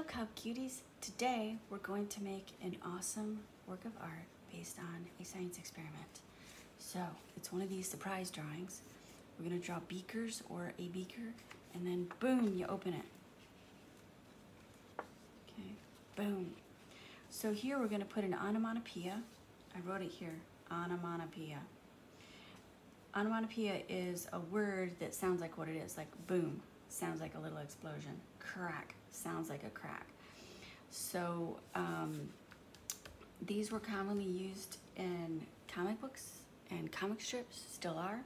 Hello Cub Cuties! Today we're going to make an awesome work of art based on a science experiment. So it's one of these surprise drawings. We're going to draw beakers or a beaker and then boom, you open it. Okay, boom. So here we're going to put an onomatopoeia. I wrote it here, onomatopoeia. Onomatopoeia is a word that sounds like what it is, like boom, sounds like a little explosion. Crack, sounds like a crack. So um, these were commonly used in comic books and comic strips, still are.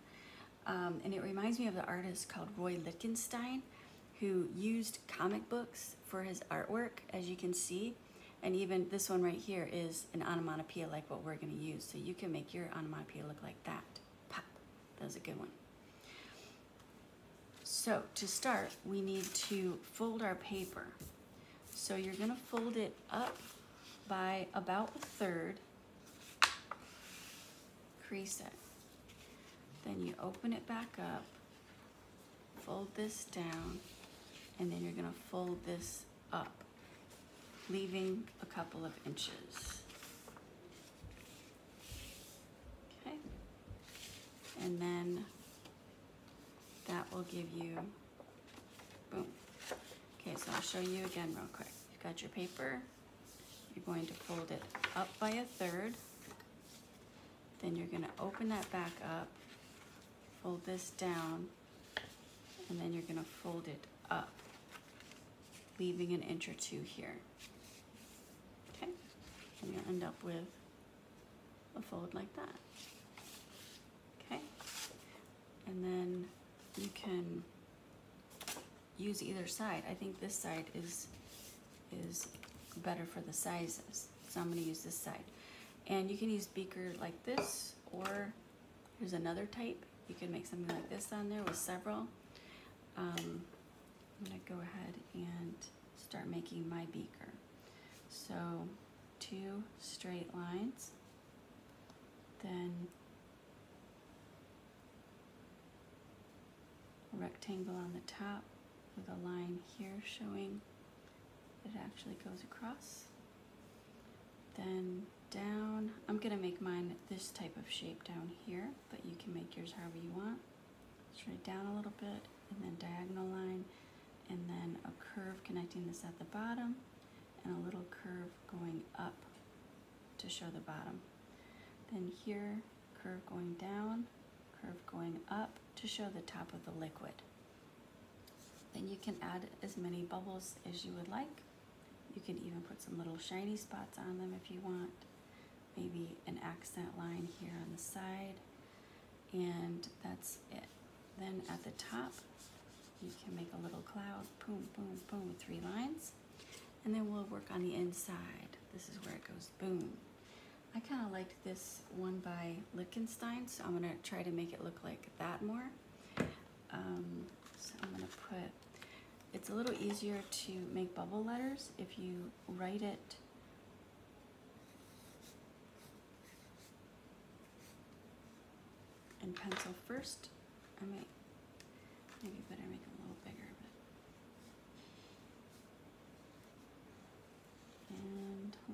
Um, and it reminds me of the artist called Roy Lichtenstein, who used comic books for his artwork, as you can see. And even this one right here is an onomatopoeia like what we're gonna use. So you can make your onomatopoeia look like that. Pop, that was a good one. So to start, we need to fold our paper. So you're gonna fold it up by about a third, crease it. Then you open it back up, fold this down, and then you're gonna fold this up, leaving a couple of inches. Okay, and then that will give you, boom. Okay, so I'll show you again real quick. You've got your paper, you're going to fold it up by a third, then you're gonna open that back up, fold this down, and then you're gonna fold it up, leaving an inch or two here. Okay, and you'll end up with a fold like that. Okay, and then you can use either side. I think this side is is better for the sizes. So I'm gonna use this side. And you can use beaker like this, or here's another type. You can make something like this on there with several. Um, I'm gonna go ahead and start making my beaker. So two straight lines, then rectangle on the top with a line here showing it actually goes across. Then down, I'm gonna make mine this type of shape down here, but you can make yours however you want. Straight down a little bit, and then diagonal line, and then a curve connecting this at the bottom, and a little curve going up to show the bottom. Then here, curve going down, curve going up to show the top of the liquid. Then you can add as many bubbles as you would like. You can even put some little shiny spots on them if you want. Maybe an accent line here on the side. And that's it. Then at the top, you can make a little cloud, boom, boom, boom, with three lines. And then we'll work on the inside. This is where it goes boom. I kind of liked this one by Lichtenstein, so I'm gonna try to make it look like that more. Um, so I'm gonna put it's a little easier to make bubble letters if you write it in pencil first. I might maybe better make a little bigger,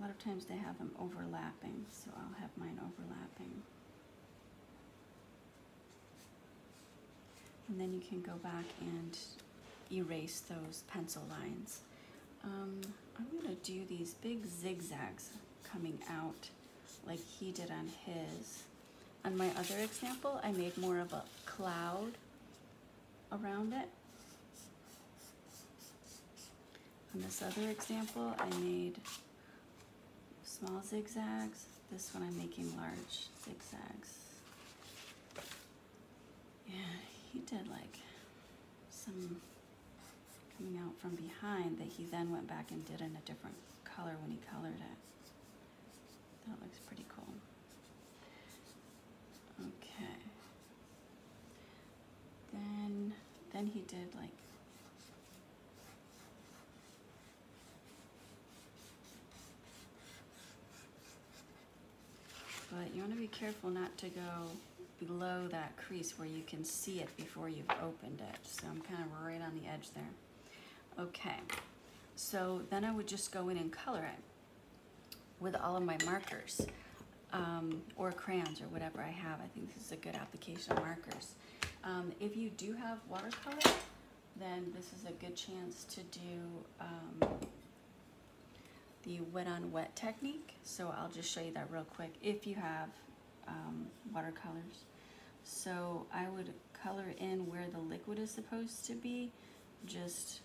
but and a lot of times they have them overlapping, so I'll have mine overlapping. And then you can go back and erase those pencil lines. Um, I'm gonna do these big zigzags coming out like he did on his. On my other example, I made more of a cloud around it. On this other example, I made small zigzags. This one I'm making large zigzags. Yeah, he did like some coming out from behind that he then went back and did in a different color when he colored it. That looks pretty cool. Okay. Then, then he did like but you want to be careful not to go below that crease where you can see it before you've opened it. So I'm kind of right on the edge there. Okay, So then I would just go in and color it with all of my markers um, or crayons or whatever I have. I think this is a good application of markers. Um, if you do have watercolor, then this is a good chance to do um, the wet on wet technique. So I'll just show you that real quick if you have um, watercolors. So I would color in where the liquid is supposed to be, just,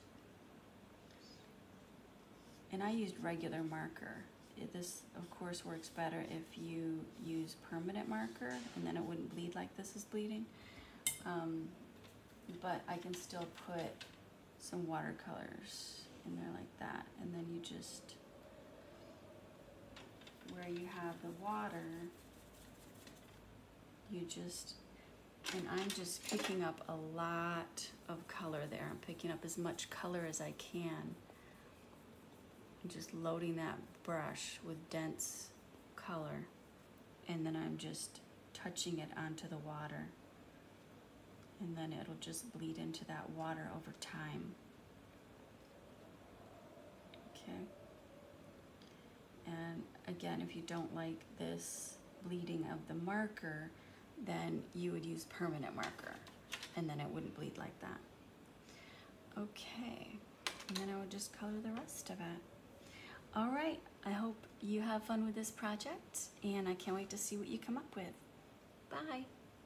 and I used regular marker. It, this, of course, works better if you use permanent marker, and then it wouldn't bleed like this is bleeding. Um, but I can still put some watercolors in there like that, and then you just, where you have the water, you just, and I'm just picking up a lot of color there. I'm picking up as much color as I can. And just loading that brush with dense color. And then I'm just touching it onto the water. And then it'll just bleed into that water over time. Okay. And again, if you don't like this bleeding of the marker, then you would use permanent marker and then it wouldn't bleed like that. Okay, and then I would just color the rest of it. All right, I hope you have fun with this project and I can't wait to see what you come up with. Bye.